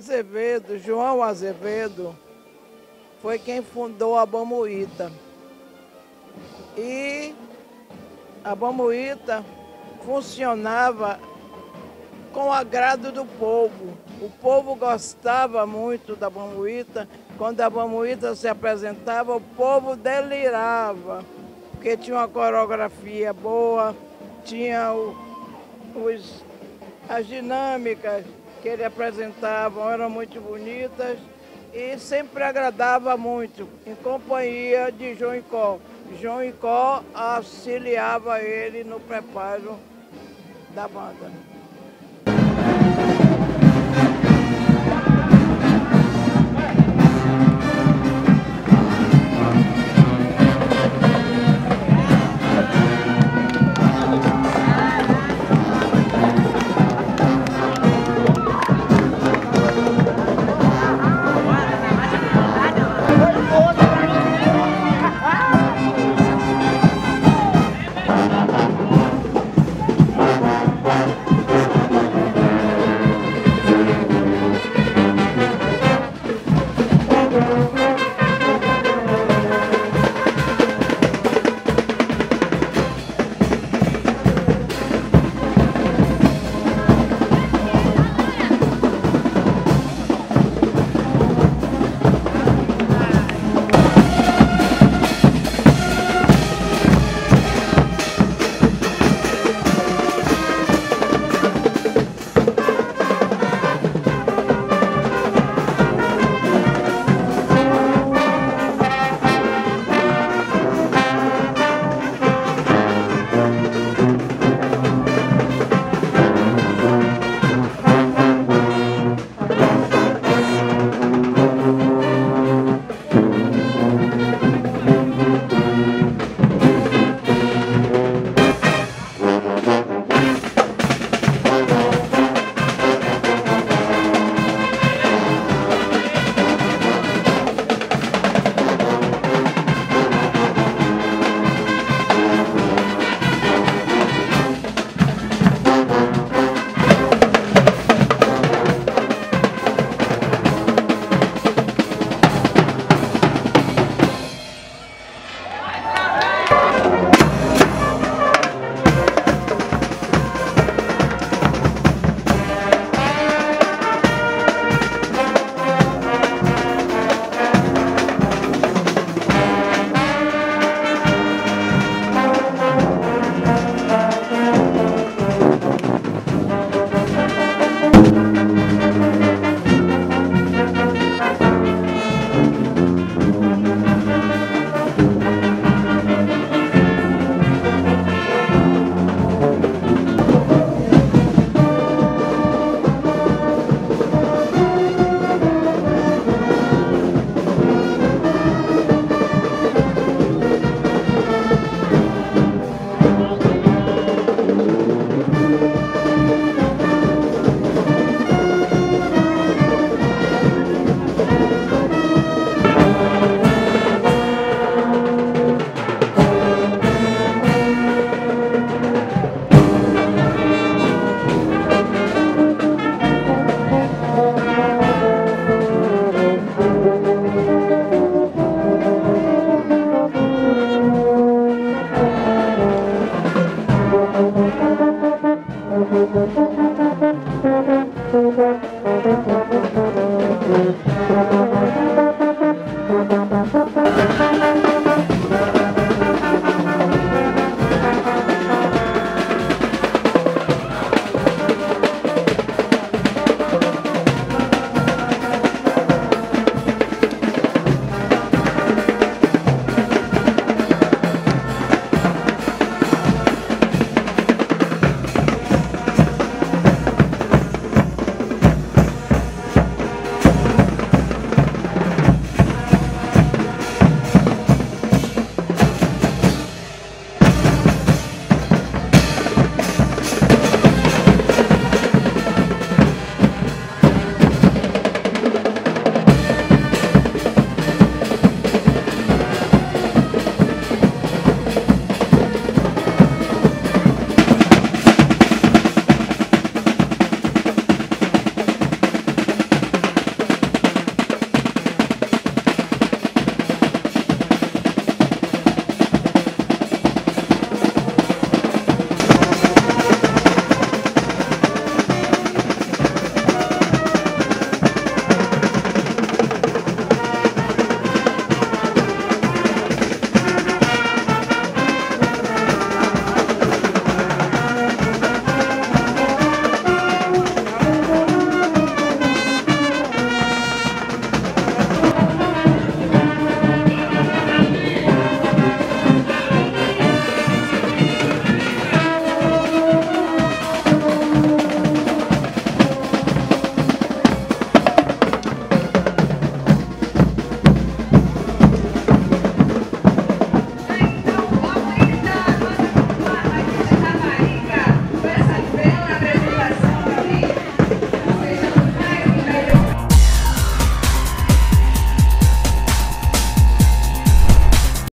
Azevedo, João Azevedo, foi quem fundou a Bamuíta. E a Bamuíta funcionava com o agrado do povo. O povo gostava muito da Bamuíta. Quando a Bamuíta se apresentava, o povo delirava, porque tinha uma coreografia boa, tinha o, os, as dinâmicas que ele apresentava eram muito bonitas e sempre agradava muito, em companhia de João Icó. João Icó auxiliava ele no preparo da banda.